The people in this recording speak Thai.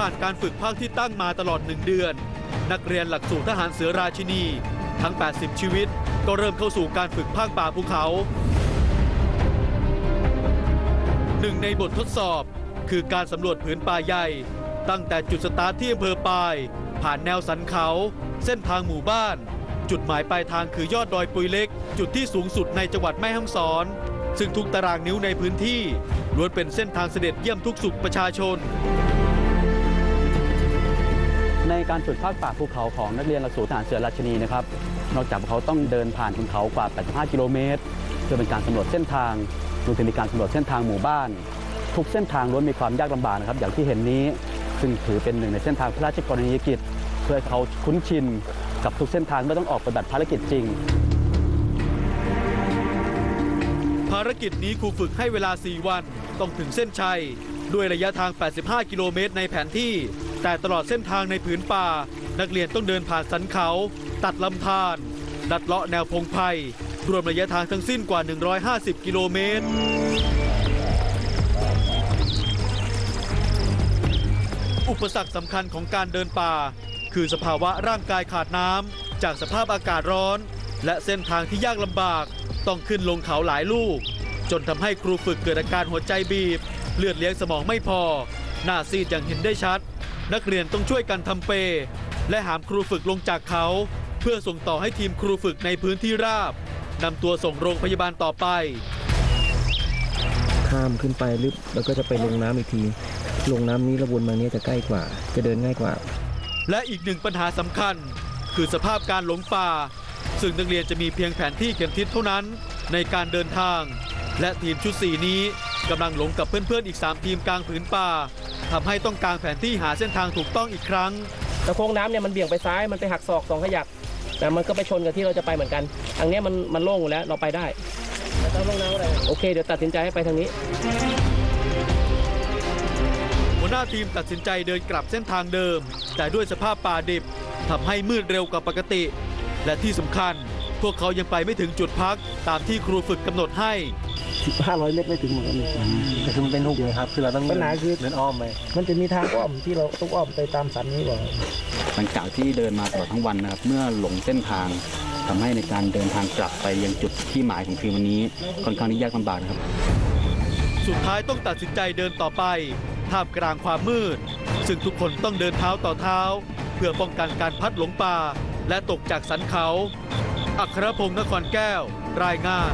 ผ่านการฝึกภาคที่ตั้งมาตลอดหนึ่งเดือน นักเรียนหลักสูตรทหารเสือราชินี ทั้ง 80 ชีวิต ก็เริ่มเข้าสู่การฝึกภาคป่าภูเขาหนึ่งในบททดสอบคือการสำรวจผืนป่าใหญ่ ตั้งแต่จุดสตาร์ทที่อำเภอปาย ผ่านแนวสันเขา เส้นทางหมู่บ้าน จุดหมายปลายทางคือยอดดอยปุยเล็ก จุดที่สูงสุดในจังหวัดแม่ฮ่องสอน ซึ่งทุกตารางนิ้วในพื้นที่ล้วนเป็นเส้นทางเสด็จเยี่ยมทุกสุขประชาชน ในการฝึกภาคป่าภูเขาของนักเรียนหลักสูตรทหารเสือราชนีนะครับ นอกจากพวกเขาต้องเดินผ่านขุนเขากว่า 85 กิโลเมตรเพื่อเป็นการสำรวจเส้นทางรวมถึงมีการสำรวจเส้นทางหมู่บ้าน ทุกเส้นทางล้วนมีความยากลำบากนะครับ อย่างที่เห็นนี้ ซึ่งถือเป็นหนึ่งในเส้นทางพระราชกรณียกิจ เพื่อเขาคุ้นชินกับทุกเส้นทางเมื่อต้องออกปฏิบัติภารกิจจริง ภารกิจนี้ครูฝึกให้เวลา 4 วัน ต้องถึงเส้นชัย ด้วยระยะทาง 85 กิโลเมตรในแผนที่ แต่ตลอดเส้นทางในผืนป่า นักเรียนต้องเดินผ่านสันเขา ตัดลำธารลัดเลาะแนวพงไพ่รวมระยะทางทั้งสิ้นกว่า 150 กิโลเมตรอุปสรรคสำคัญของการเดินป่า คือสภาวะร่างกายขาดน้ำจากสภาพอากาศร้อน และเส้นทางที่ยากลำบาก ต้องขึ้นลงเขาหลายลูก จนทำให้ครูฝึกเกิดอาการหัวใจบีบ เลือดเลี้ยงสมองไม่พอ หน้าซีดอย่างเห็นได้ชัด นักเรียนต้องช่วยกันทำเป และหามครูฝึกลงจากเขา เพื่อส่งต่อให้ทีมครูฝึกในพื้นที่ราบนำตัวส่งโรงพยาบาลต่อไป ข้ามขึ้นไปลึกแล้วก็จะไปลงน้ำอีกที ลงน้ำนี้ระวนมาเนี้จะใกล้กว่า จะเดินง่ายกว่า และอีกหนึ่งปัญหาสำคัญ คือสภาพการหลงป่า ซึ่งนักเรียนจะมีเพียงแผนที่เข็มทิศเท่านั้นในการเดินทาง และทีมชุดสีนี้กำลังหลงกับเพื่อนๆอีก 3 ทีมกลางผืนป่าทำให้ต้องการแผนที่หาเส้นทางถูกต้องอีกครั้งแต่โค้งน้ำเนี่ยมันเบี่ยงไปซ้ายมันไปหักศอกสองขยักแต่มันก็ไปชนกับที่เราจะไปเหมือนกันทางเนี้ยมันมันโล่งอยู่แล้วเราไปได้ต้องลงน้ำอะไรโอเคเดี๋ยวตัดสินใจให้ไปทางนี้หัวหน้าทีมตัดสินใจเดินกลับเส้นทางเดิม แต่ด้วยสภาพป่าดิบทำให้มืดเร็วกว่าปกติ และที่สำคัญ พวกเขายังไปไม่ถึงจุดพักตามที่ครูฝึกกำหนดให้ 500 เมตรไม่ถึงเหมือนกันแต่คือมันเป็นหุบเลยครับ คือเราต้องปัญหาคือเดินอ้อมไปมันจะมีทางอ้อมที่เราต้องอ้อมไปตามสันนี้ก่อนหลังจากที่เดินมาตลอดทั้งวันนะครับ เมื่อหลงเส้นทางทำให้ในการเดินทางกลับไปยังจุดที่หมายของคืนวันนี้ค่อนข้างที่ยากลำบากนะครับ สุดท้ายต้องตัดสินใจเดินต่อไปท่ามกลางความมืด ซึ่งทุกคนต้องเดินเท้าต่อเท้า เพื่อป้องกันการพัดหลงป่าและตกจากสันเขา อัครพงศ์นครแก้ว รายงาน